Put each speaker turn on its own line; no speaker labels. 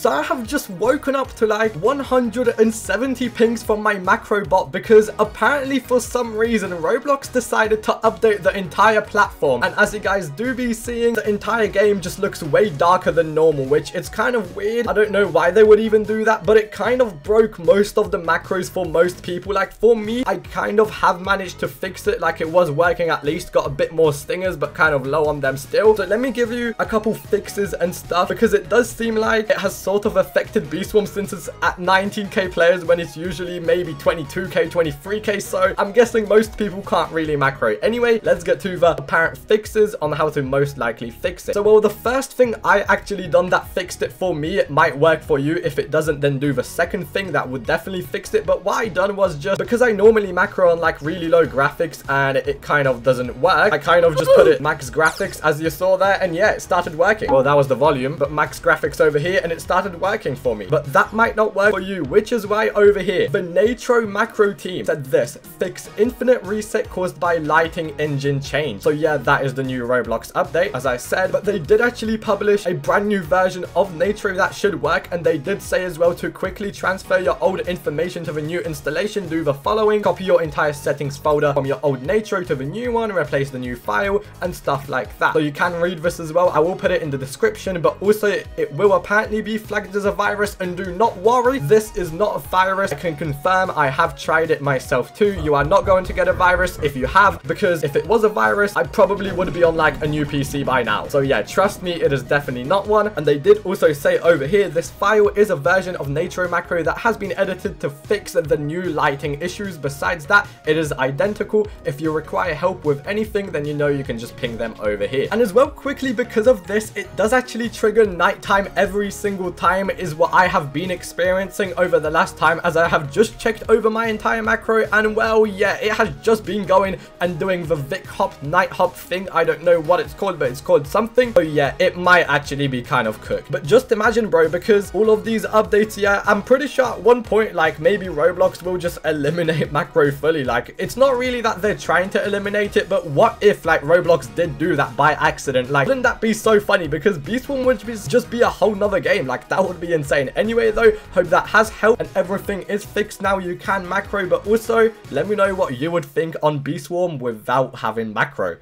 So I have just woken up to like 170 pings from my macro bot because apparently for some reason Roblox decided to update the entire platform. And as you guys do be seeing, the entire game just looks way darker than normal, which it's kind of weird. I don't know why they would even do that, but it kind of broke most of the macros for most people. Like for me, I kind of have managed to fix it like it was working at least, got a bit more stingers, but kind of low on them still. So let me give you a couple fixes and stuff because it does seem like it has sort of affected Bee Swarm since it's at 19k players when it's usually maybe 22k, 23k. So I'm guessing most people can't really macro. Anyway, let's get to the apparent fixes on how to most likely fix it. So well, the first thing I actually done that fixed it for me, it might work for you. If it doesn't, then do the second thing that would definitely fix it. But what I done was just because I normally macro on like really low graphics and it kind of doesn't work, I kind of just put it max graphics as you saw there. And yeah, it started working. Well, that was the volume, but max graphics over here and it started working for me. But that might not work for you, which is why over here, the Natro macro team said this, fix infinite reset caused by lighting engine change. So yeah, that is the new Roblox update, as I said, but they did actually publish a brand new version of Natro that should work, and they did say as well to quickly transfer your old information to the new installation, do the following, copy your entire settings folder from your old Natro to the new one, replace the new file, and stuff like that. So you can read this as well, I will put it in the description, but also it will apparently be flagged as a virus, and do not worry, this is not a virus. I can confirm I have tried it myself too. You are not going to get a virus if you have, because if it was a virus, I probably would be on like a new PC by now. So yeah, trust me, it is definitely not one. And they did also say over here, this file is a version of Natro Macro that has been edited to fix the new lighting issues. Besides that, it is identical. If you require help with anything, then you know you can just ping them over here. And as well, quickly, because of this, it does actually trigger nighttime every single time is what I have been experiencing over the last time as I have just checked over my entire macro and well, yeah, it has just been going and doing the Vic Hop night hop thing. I don't know what it's called, but it's called something. So yeah, it might actually be kind of cooked. But just imagine, bro, because all of these updates, yeah, I'm pretty sure at one point, like maybe Roblox will just eliminate macro fully. Like it's not really that they're trying to eliminate it, but what if like Roblox did do that by accident? Like, wouldn't that be so funny? Because Bee Swarm would just be a whole nother game. Like that would be insane. Anyway, though, hope that has helped and everything is fixed now. You can macro, but also let me know what you would think on Bee Swarm without having macro.